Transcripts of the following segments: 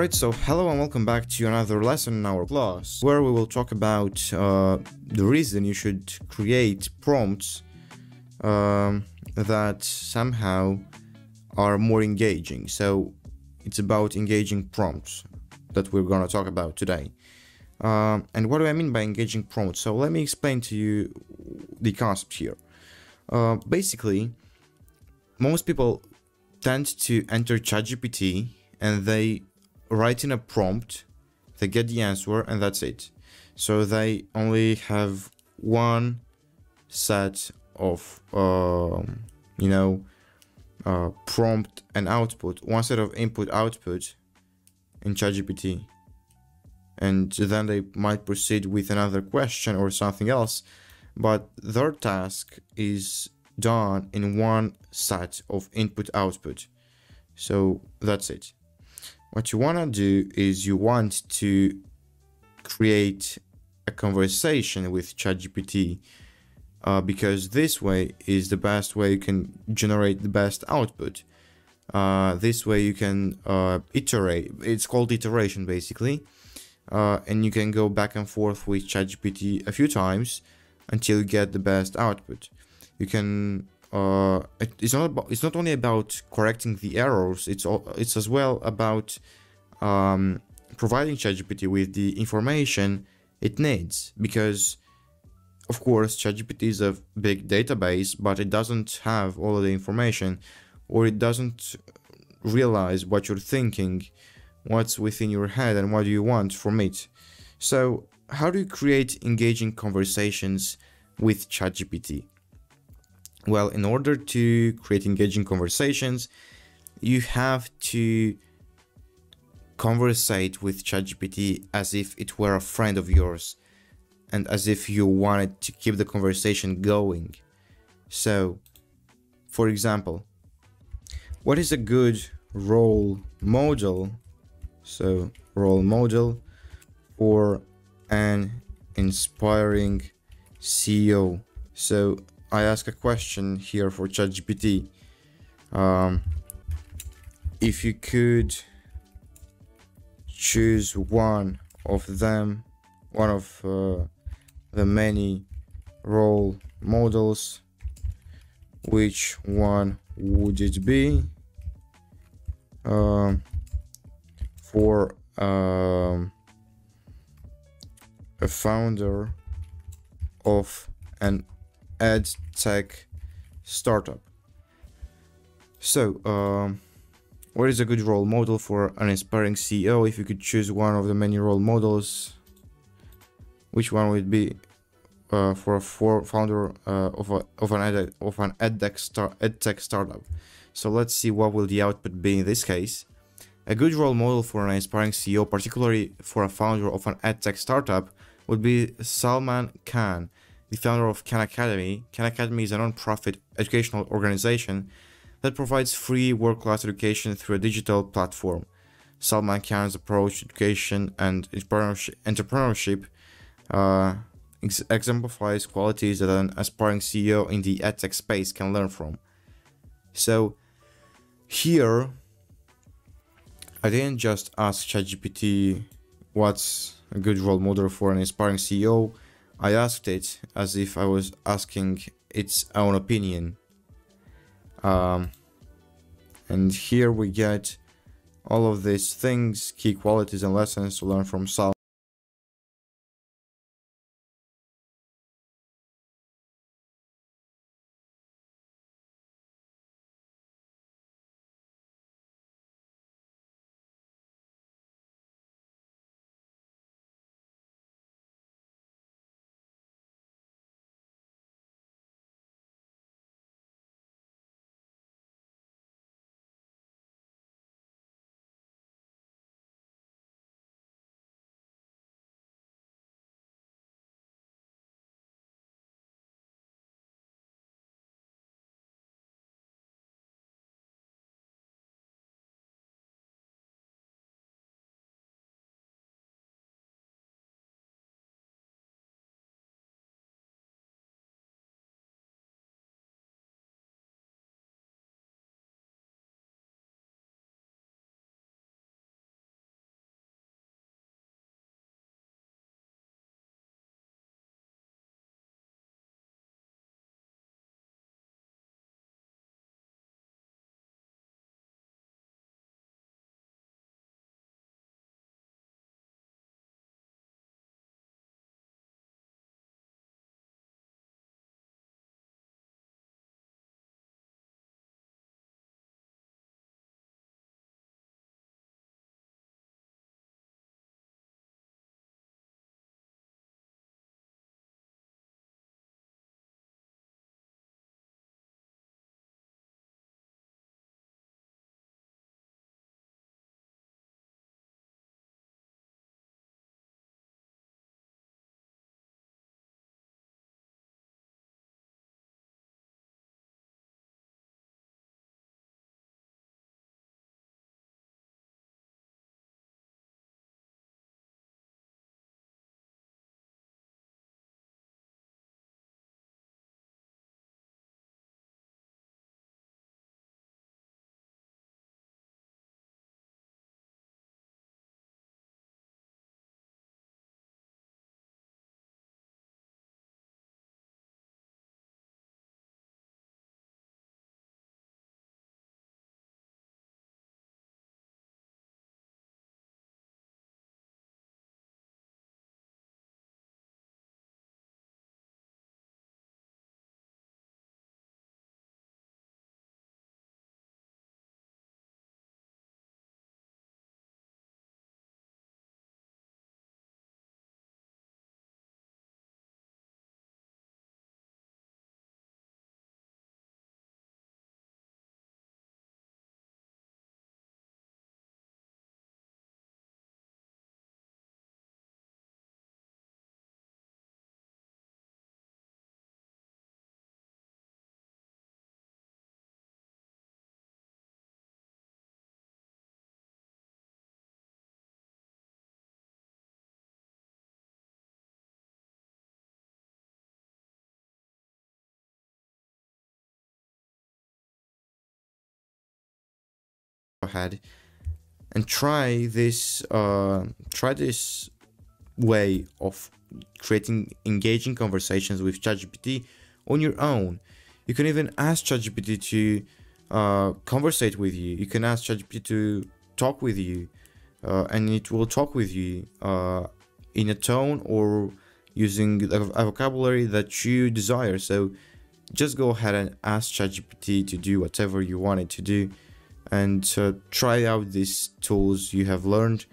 Alright, so hello and welcome back to another lesson in our class, where we will talk about uh, the reason you should create prompts um, that somehow are more engaging. So it's about engaging prompts that we're gonna talk about today. Um, and what do I mean by engaging prompts? So let me explain to you the concept here. Uh, basically, most people tend to enter ChatGPT and they write in a prompt, they get the answer, and that's it. So they only have one set of, um, you know, uh, prompt and output, one set of input output in ChatGPT. And then they might proceed with another question or something else, but their task is done in one set of input output. So that's it. What you want to do is you want to create a conversation with ChatGPT uh, because this way is the best way you can generate the best output. Uh, this way you can uh, iterate. It's called iteration basically, uh, and you can go back and forth with ChatGPT a few times until you get the best output. You can. Uh, it, it's not about. It's not only about correcting the errors. It's all, It's as well about um, providing ChatGPT with the information it needs because of course ChatGPT is a big database but it doesn't have all of the information or it doesn't realize what you're thinking what's within your head and what do you want from it so how do you create engaging conversations with ChatGPT well in order to create engaging conversations you have to conversate with ChatGPT as if it were a friend of yours and as if you wanted to keep the conversation going. So, for example, what is a good role model? So, role model for an inspiring CEO. So, I ask a question here for ChatGPT. Um, if you could choose one of them, one of uh, the many role models. Which one would it be? Um, for um, a founder of an ed tech startup. So, um, what is a good role model for an inspiring CEO? If you could choose one of the many role models, which one would be uh, for a for founder uh, of, a, of an ed of an star startup? So let's see what will the output be in this case. A good role model for an inspiring CEO, particularly for a founder of an edtech startup, would be Salman Khan, the founder of Khan Academy. Khan Academy is a non-profit educational organization that provides free world-class education through a digital platform. Salman Khan's approach to education and entrepreneurship uh, ex exemplifies qualities that an aspiring CEO in the edtech space can learn from. So here, I didn't just ask ChatGPT what's a good role model for an aspiring CEO. I asked it as if I was asking its own opinion um, and here we get all of these things, key qualities and lessons to learn from Sal. Ahead and try this uh, try this way of creating engaging conversations with ChatGPT on your own. You can even ask ChatGPT to uh, conversate with you. You can ask ChatGPT to talk with you, uh, and it will talk with you uh, in a tone or using a vocabulary that you desire. So just go ahead and ask ChatGPT to do whatever you want it to do, and uh, try out these tools you have learned.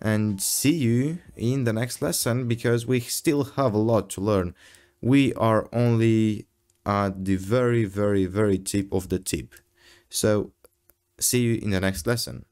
And see you in the next lesson because we still have a lot to learn. We are only at the very, very, very tip of the tip. So, see you in the next lesson.